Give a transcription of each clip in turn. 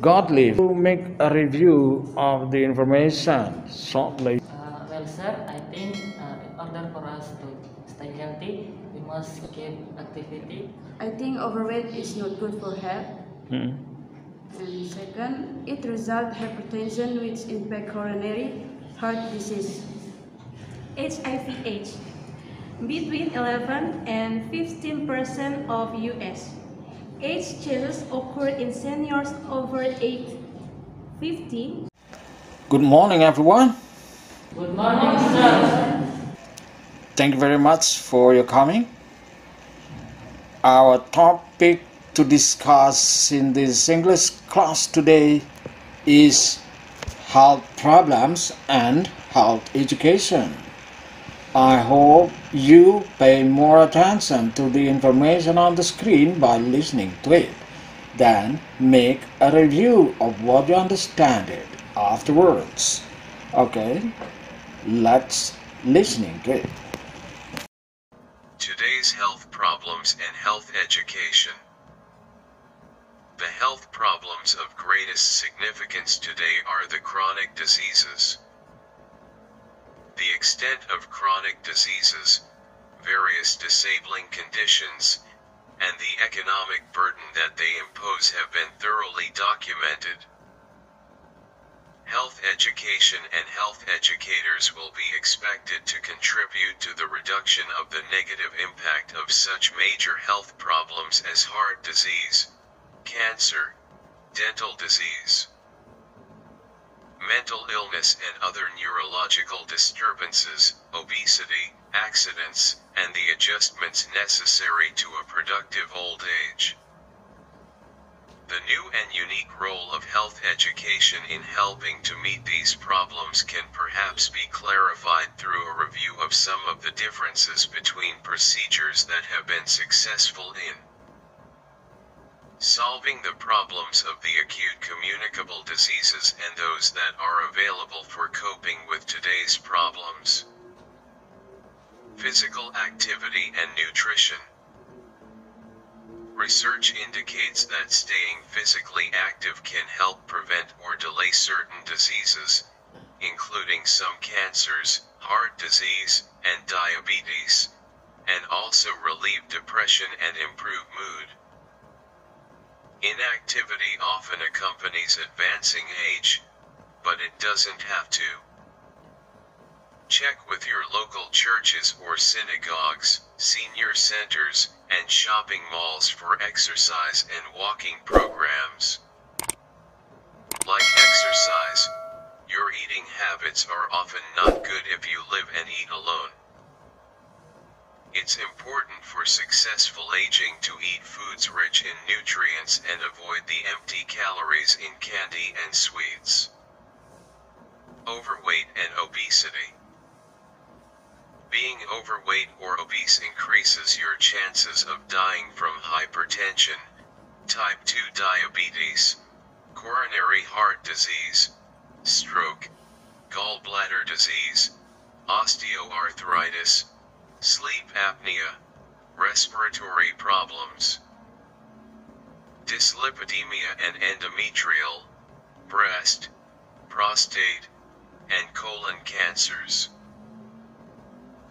Godly to make a review of the information shortly. Uh, well, sir, I think uh, in order for us to stay healthy, we must keep activity. I think overweight is not good for health. Hmm. And second, it results hypertension which impact coronary heart disease. HIV/AIDS. Between 11 and 15 percent of U.S. AIDS cases occur in seniors over age 50. Good morning, everyone. Good morning, sir. Thank you very much for your coming. Our topic to discuss in this English class today is health problems and health education. I hope you pay more attention to the information on the screen by listening to it. Then make a review of what you understand it afterwards. Okay, let's listening to it. Today's health problems and health education. The health problems of greatest significance today are the chronic diseases. The extent of chronic diseases, various disabling conditions, and the economic burden that they impose have been thoroughly documented. Health education and health educators will be expected to contribute to the reduction of the negative impact of such major health problems as heart disease, cancer, dental disease, mental illness and other neurological disturbances, obesity, accidents, and the adjustments necessary to a productive old age. The new and unique role of health education in helping to meet these problems can perhaps be clarified through a review of some of the differences between procedures that have been successful in solving the problems of the acute communicable diseases and those that are available for coping with today's problems. Physical activity and nutrition. Research indicates that staying physically active can help prevent or delay certain diseases, including some cancers, heart disease, and diabetes, and also relieve depression and improve mood. Inactivity often accompanies advancing age, but it doesn't have to. Check with your local churches or synagogues, senior centers, and shopping malls for exercise and walking programs. Like exercise, your eating habits are often not good if you live and eat alone. It's important for successful aging to eat foods rich in nutrients and avoid the empty calories in candy and sweets. Overweight and obesity. Being overweight or obese increases your chances of dying from hypertension, type 2 diabetes, coronary heart disease, stroke, gallbladder disease, osteoarthritis, sleep apnea, respiratory problems, dyslipidemia and endometrial, breast, prostate, and colon cancers.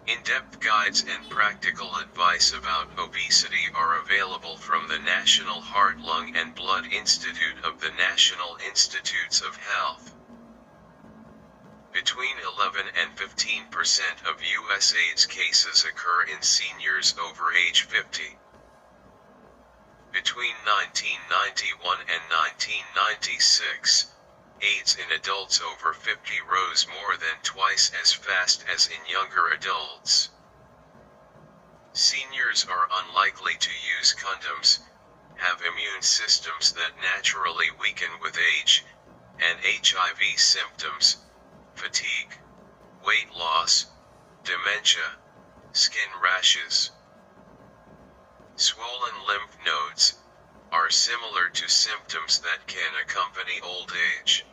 In-depth guides and practical advice about obesity are available from the National Heart, Lung and Blood Institute of the National Institutes of Health. Between 11 and 15 percent of U.S. AIDS cases occur in seniors over age 50. Between 1991 and 1996, AIDS in adults over 50 rose more than twice as fast as in younger adults. Seniors are unlikely to use condoms, have immune systems that naturally weaken with age, and HIV symptoms, fatigue, weight loss, dementia, skin rashes. Swollen lymph nodes are similar to symptoms that can accompany old age.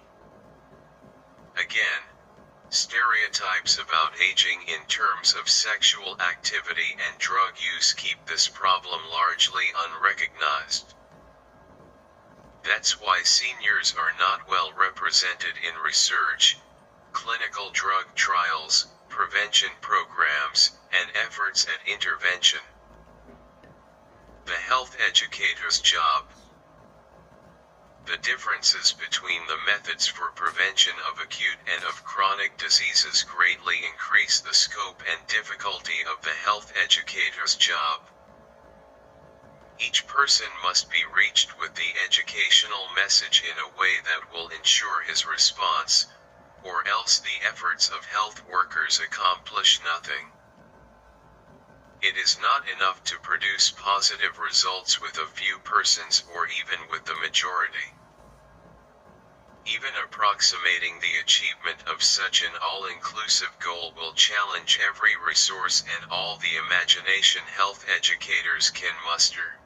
Again, stereotypes about aging in terms of sexual activity and drug use keep this problem largely unrecognized. That's why seniors are not well represented in research, clinical drug trials, prevention programs, and efforts at intervention. The health educator's job. The differences between the methods for prevention of acute and of chronic diseases greatly increase the scope and difficulty of the health educator's job. Each person must be reached with the educational message in a way that will ensure his response, or else the efforts of health workers accomplish nothing. It is not enough to produce positive results with a few persons or even with the majority. Even approximating the achievement of such an all-inclusive goal will challenge every resource and all the imagination health educators can muster.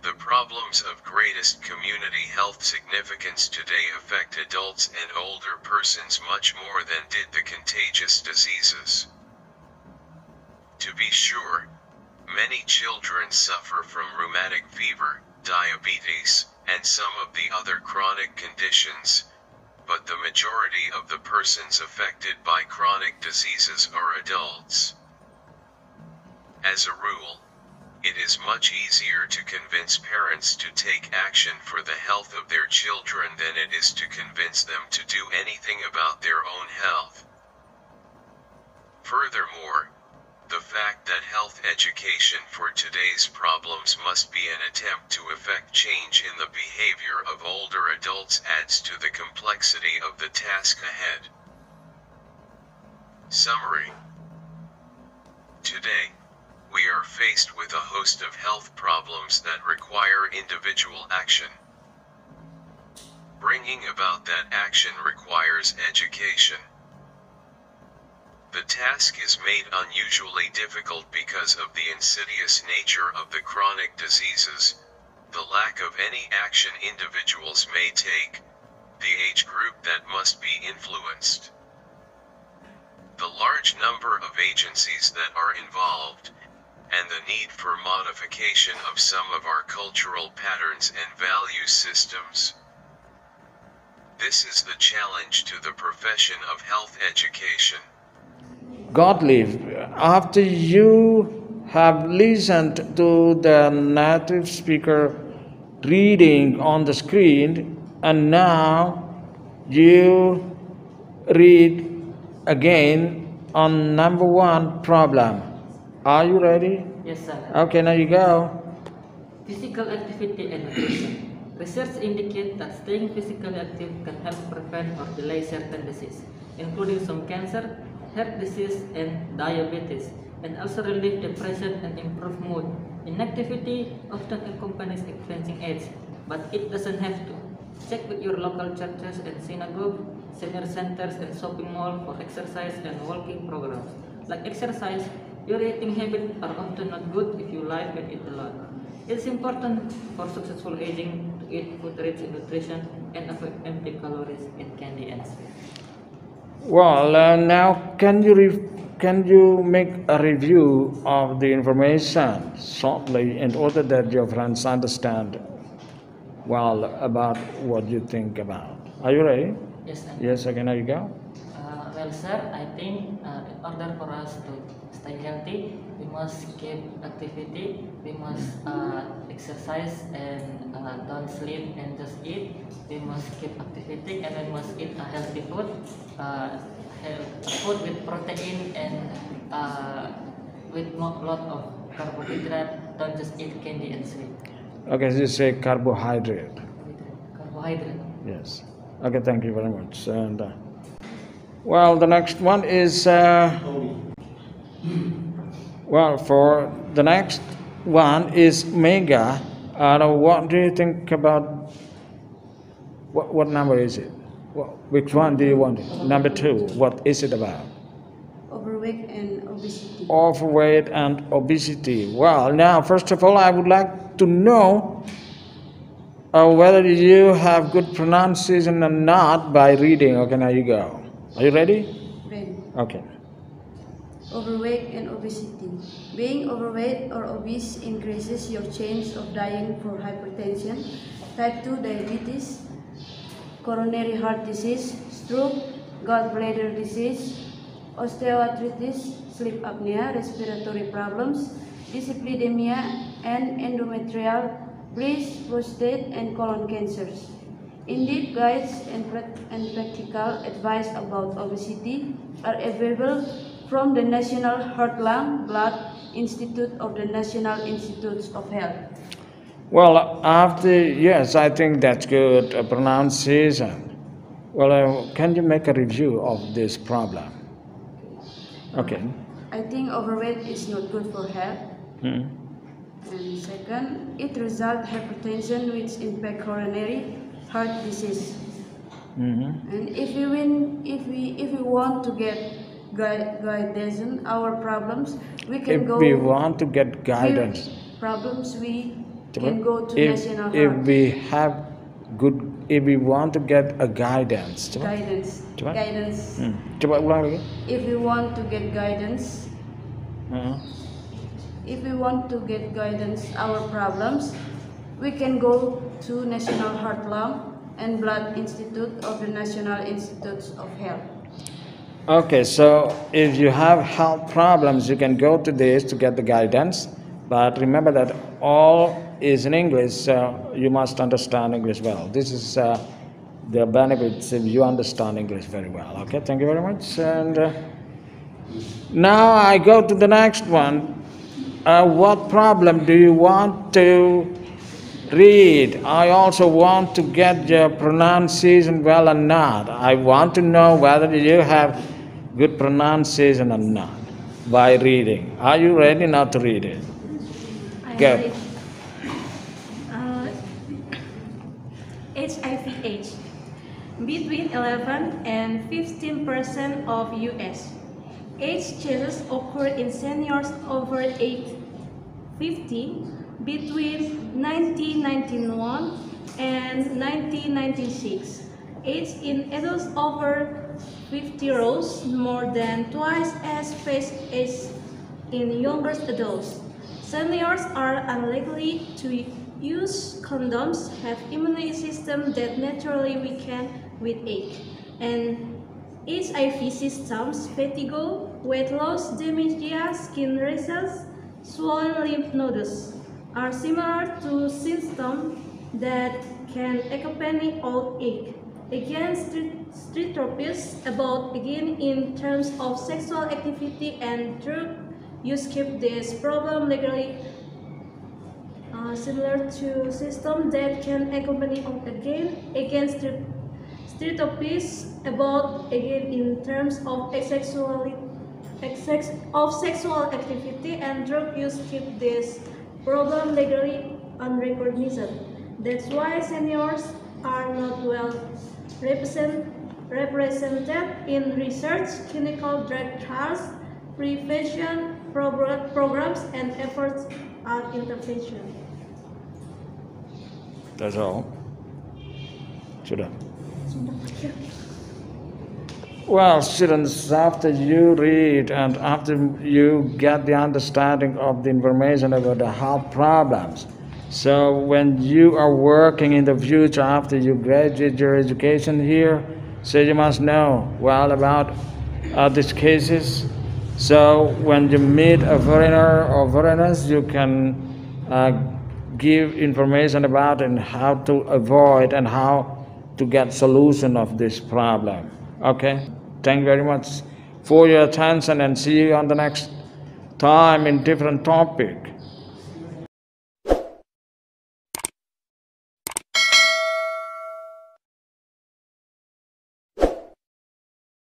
The problems of greatest community health significance today affect adults and older persons much more than did the contagious diseases. To be sure, many children suffer from rheumatic fever, diabetes, and some of the other chronic conditions, but the majority of the persons affected by chronic diseases are adults. As a rule, it is much easier to convince parents to take action for the health of their children than it is to convince them to do anything about their own health. Furthermore, the fact that health education for today's problems must be an attempt to effect change in the behavior of older adults adds to the complexity of the task ahead. Summary Today, we are faced with a host of health problems that require individual action. Bringing about that action requires education. The task is made unusually difficult because of the insidious nature of the chronic diseases, the lack of any action individuals may take, the age group that must be influenced, the large number of agencies that are involved, and the need for modification of some of our cultural patterns and value systems. This is the challenge to the profession of health education. Godly, after you have listened to the native speaker reading on the screen, and now you read again on number one problem. Are you ready? Yes, sir. Okay, now you go. Physical activity and nutrition. Research indicates that staying physically active can help prevent or delay certain diseases, including some cancer, heart disease, and diabetes, and also relieve depression and improve mood. Inactivity often accompanies advancing age, but it doesn't have to. Check with your local churches and synagogue, senior centers, and shopping mall for exercise and walking programs. Like exercise, your eating habits are often not good if you like and eat a lot. It's important for successful aging to eat food rich in nutrition and avoid empty calories and candy and sweets. Well, uh, now can you re- can you make a review of the information shortly in order that your friends understand well about what you think about? Are you ready? Yes, sir. Yes. Okay. Now you go. Uh, well, sir, I think uh, in order for us to healthy, we must keep activity, we must uh, exercise and uh, don't sleep and just eat. We must keep activity and we must eat a healthy food, uh, health, food with protein and uh, with not lot of carbohydrate. Don't just eat candy and sweet. Okay. So you say carbohydrate. Carbohydrate. Yes. Okay. Thank you very much. And uh, well, the next one is uh, well for the next one is mega. Now what do you think about what, what number is it? What, which one do you want? Number two. What is it about? Overweight and obesity. Overweight and obesity. Well, now first of all, I would like to know uh, whether you have good pronunciation or not by reading. Okay, now you go. Are you ready? Brain. Okay. Overweight and obesity. Being overweight or obese increases your chance of dying from hypertension, type 2 diabetes, coronary heart disease, stroke, gallbladder disease, osteoarthritis, sleep apnea, respiratory problems, dyslipidemia, and endometrial, breast, prostate, and colon cancers. Indeed, guides and, and practical advice about obesity are available from the National Heart Lung Blood Institute of the National Institutes of Health. Well, after, yes, I think that's good uh, pronunciation. Well, uh, can you make a review of this problem? Okay. I think overweight is not good for health. Hmm. And second, it results hypertension which impact coronary heart disease. Mhm. And if we win, if we if we want to get guidance in our problems, we can If go. we want to get guidance, problems, we can go to if, national if heart we have good, if we want to get a guidance, guidance. Guidance. Lagi. If we want to get guidance, Hmm. if we want to get guidance our problems, we can go to National Heart Lung and Blood Institute of the National Institutes of Health. Okay, so if you have health problems, you can go to this to get the guidance. But remember that all is in English, so you must understand English well. This is uh, the benefits if you understand English very well. Okay, thank you very much. And uh, now I go to the next one. Uh, what problem do you want to read? I also want to get your pronunciation well or not. I want to know whether you have good pronunciation or not by reading. Are you ready now to read it? I Go. read, uh, HIV between 11 and 15 percent of U.S. Age changes occur in seniors over age 50 between 1991 and 1996. Age in adults over 50 rows, more than twice as fast as in younger adults. Seniors are unlikely to use condoms, have immune system that naturally weaken with age, and HIV systems, fatigue, weight loss, dementia, skin rashes, swollen lymph nodes are similar to symptoms that can accompany old age. Again, stereotypes about again in terms of sexual activity and drug use keep this problem legally uh, similar to system that can accompany again against stereotypes about again in terms of sexuality sex, of sexual activity and drug use keep this problem legally unrecognized. That's why seniors are not well represent, represented in research, clinical drug trials, prevention progr- programs, and efforts at intervention. That's all. Sudah. Well, students, after you read and after you get the understanding of the information about the health problems, so when you are working in the future after you graduate your education here, so you must know well about uh, these cases. So when you meet a foreigner or foreigners, you can uh, give information about and how to avoid and how to get solution of this problem. Okay? Thank you very much for your attention and see you on the next time in different topic.